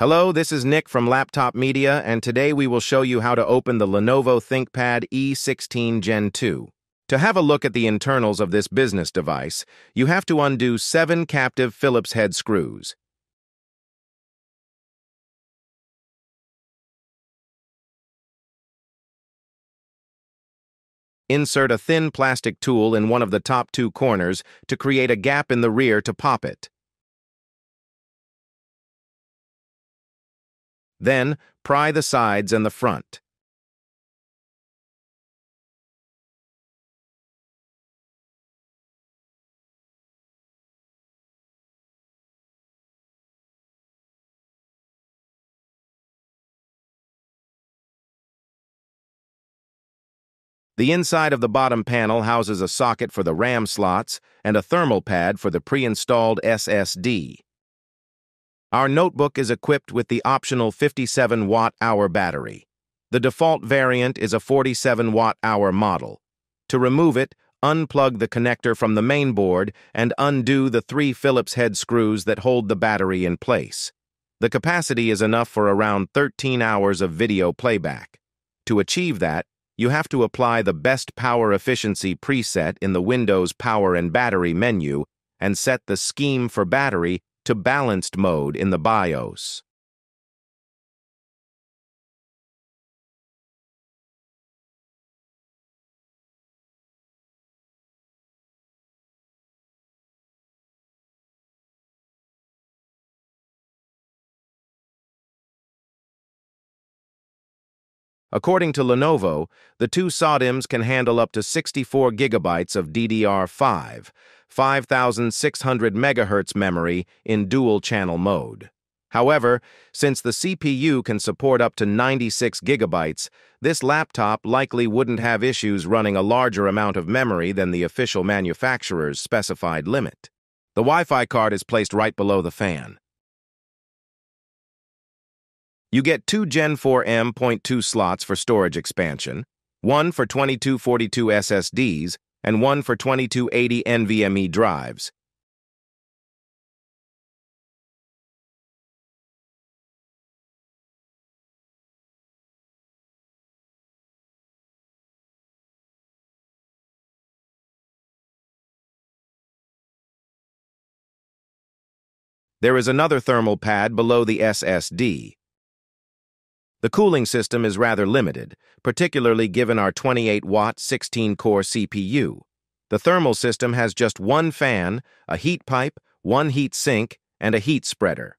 Hello, this is Nick from LaptopMedia, and today we will show you how to open the Lenovo ThinkPad E16 Gen 2. To have a look at the internals of this business device, you have to undo seven captive Phillips head screws. Insert a thin plastic tool in one of the top two corners to create a gap in the rear to pop it. Then, pry the sides and the front. The inside of the bottom panel houses a socket for the RAM slots and a thermal pad for the pre-installed SSD. Our notebook is equipped with the optional 57 watt-hour battery. The default variant is a 47 watt-hour model. To remove it, unplug the connector from the main board and undo the three Phillips head screws that hold the battery in place. The capacity is enough for around 13 hours of video playback. To achieve that, you have to apply the best power efficiency preset in the Windows Power and Battery menu and set the scheme for battery to balanced mode in the BIOS. According to Lenovo, the two SODIMMs can handle up to 64 gigabytes of DDR5, 5600 MHz memory in dual-channel mode. However, since the CPU can support up to 96 gigabytes, this laptop likely wouldn't have issues running a larger amount of memory than the official manufacturer's specified limit. The Wi-Fi card is placed right below the fan. You get two Gen 4 M.2 slots for storage expansion, one for 2242 SSDs, and one for 2280 NVMe drives. There is another thermal pad below the SSD. The cooling system is rather limited, particularly given our 28-watt 16-core CPU. The thermal system has just one fan, a heat pipe, one heat sink, and a heat spreader.